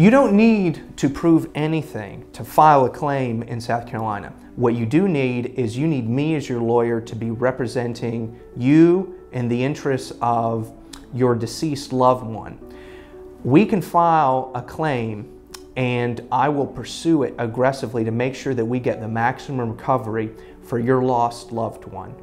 You don't need to prove anything to file a claim in South Carolina. What you do need is you need me as your lawyer to be representing you in the interests of your deceased loved one. We can file a claim and I will pursue it aggressively to make sure that we get the maximum recovery for your lost loved one.